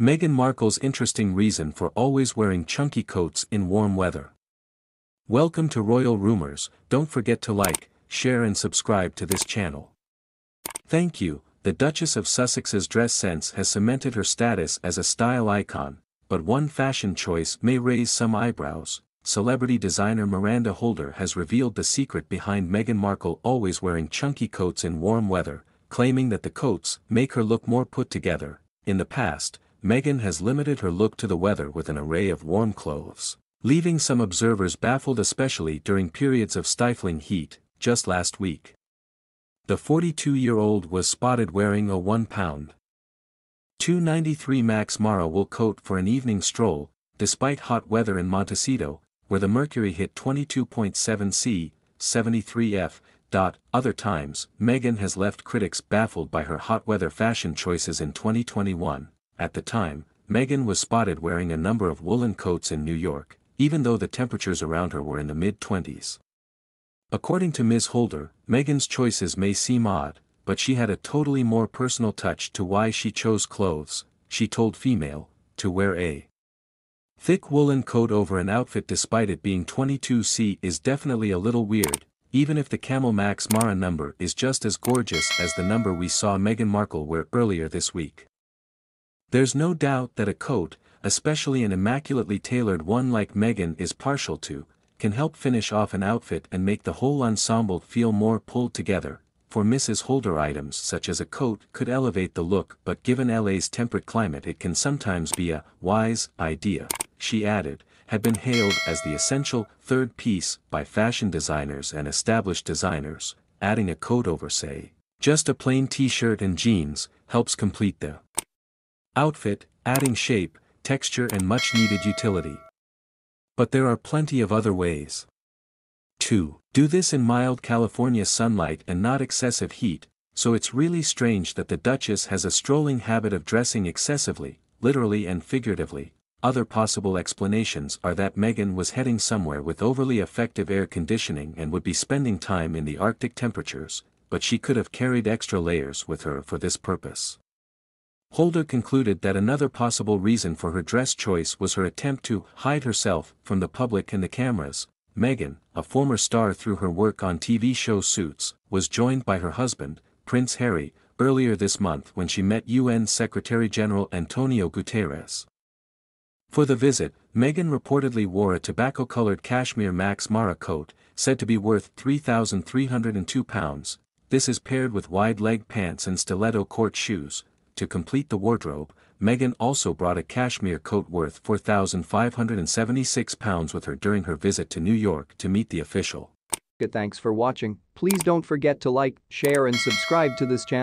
Meghan Markle's interesting reason for always wearing chunky coats in warm weather. Welcome to Royal Rumors, don't forget to like, share and subscribe to this channel. Thank you, the Duchess of Sussex's dress sense has cemented her status as a style icon, but one fashion choice may raise some eyebrows. Celebrity designer Miranda Holder has revealed the secret behind Meghan Markle always wearing chunky coats in warm weather, claiming that the coats make her look more put together. In the past, Meghan has limited her look to the weather with an array of warm clothes, leaving some observers baffled especially during periods of stifling heat, just last week. The 42-year-old was spotted wearing a 1-pound 293 Max Mara wool coat for an evening stroll, despite hot weather in Montecito, where the mercury hit 22.7 C, 73 F. Other times, Meghan has left critics baffled by her hot weather fashion choices in 2021. At the time, Meghan was spotted wearing a number of woolen coats in New York, even though the temperatures around her were in the mid-20s. According to Ms. Holder, Meghan's choices may seem odd, but she had a totally more personal touch to why she chose clothes, she told Femail, to wear a thick woolen coat over an outfit despite it being 22C is definitely a little weird, even if the Camel Max Mara number is just as gorgeous as the number we saw Meghan Markle wear earlier this week. There's no doubt that a coat, especially an immaculately tailored one like Meghan is partial to, can help finish off an outfit and make the whole ensemble feel more pulled together. For Mrs. Holder items such as a coat could elevate the look but given LA's temperate climate it can sometimes be a wise idea, she added, had been hailed as the essential third piece by fashion designers and established designers, adding a coat over say, just a plain t-shirt and jeans, helps complete the outfit, adding shape, texture and much needed utility. But there are plenty of other ways. 2. Do this in mild California sunlight and not excessive heat, so it's really strange that the Duchess has a strolling habit of dressing excessively, literally and figuratively. Other possible explanations are that Meghan was heading somewhere with overly effective air conditioning and would be spending time in the Arctic temperatures, but she could have carried extra layers with her for this purpose. Holder concluded that another possible reason for her dress choice was her attempt to hide herself from the public and the cameras. Meghan, a former star through her work on TV show Suits, was joined by her husband, Prince Harry, earlier this month when she met UN Secretary-General Antonio Guterres. For the visit, Meghan reportedly wore a tobacco-colored cashmere Max Mara coat, said to be worth £3,302. This is paired with wide-leg pants and stiletto court shoes, to complete the wardrobe, Meghan also brought a cashmere coat worth £4,576 with her during her visit to New York to meet the official. Thanks for watching. Please don't forget to like, share and subscribe to this channel.